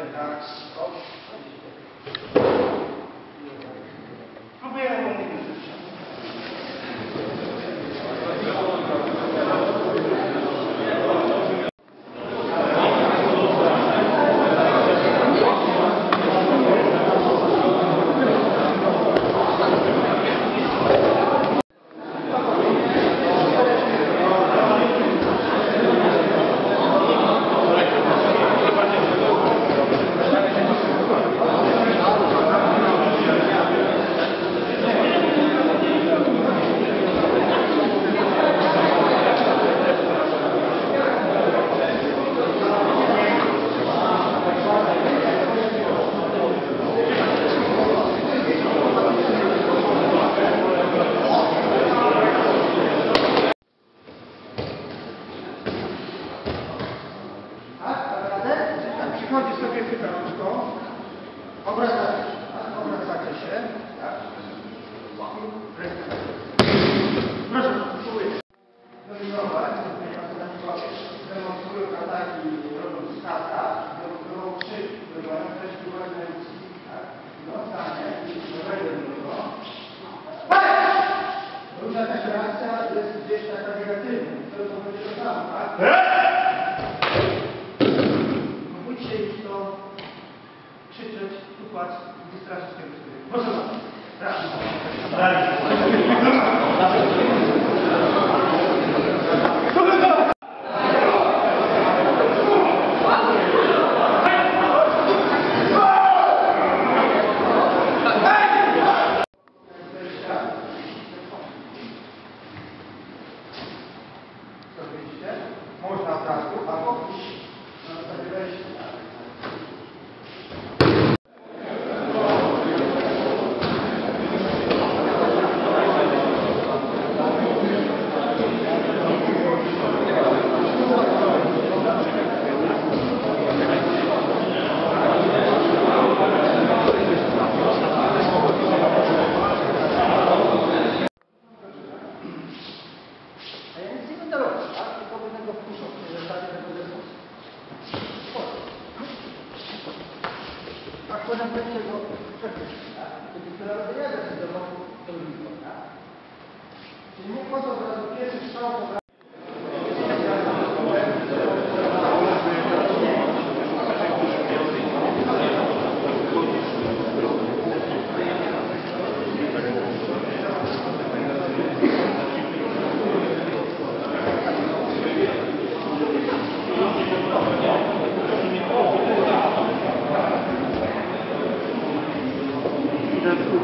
in Acts wchodzi sobie pytałuszko, obraca, tak? obracacie się, tak? Proszę, spróbuję. Dominować, demonstrują ataki, robią skata, robią krzyk, robią no też wyłania tak? No, stanie, dobrego drugiego. Różna taka reakcja jest gdzieś taka negatywna. To jest to samo, tak? zakłada pierwszego przepisu, tak? Czyli przerodzenia decydował rolnikom, tak? Czyli nie po to od razu pierwszy strzał pobrał. Thank you. the